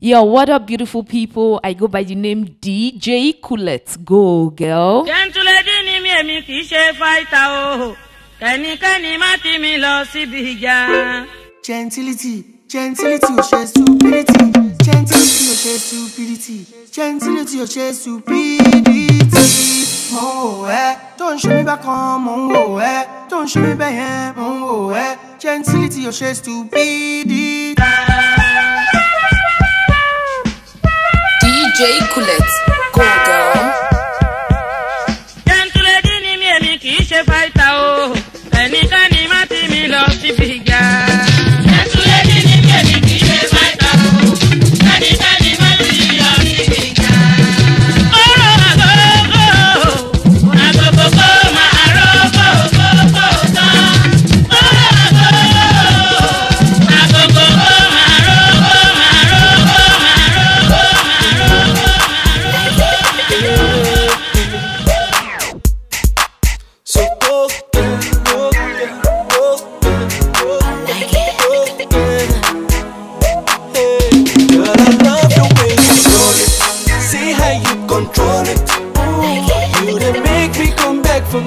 Yo, what up, beautiful people? I go by the name DJ Kulet. Go, girl. jẹ́ntúlẹ́dì ni mi èmi kì í ṣe fáìtà o kẹ́nikẹ́ni má ti mi lọ síbi ìjà. Gentility, gentility, ò ṣe stupidity. Gentility, ò ṣe stupidity. Gentility, ò ṣe stupidity. Mo ń wò ẹ́, tó ń ṣe mí bákan, mo ń wò ẹ́, tó ń ṣe mí bẹ́yẹn, mo ń wò ẹ́. Gentility, ò ṣe stupidity. DJ Kulet. Go, girl. jẹ́ntúlẹ́dì ni mi èmi kì í ṣe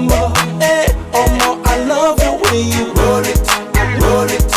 ọmọ, eh, more! I love the way you roll it, roll it.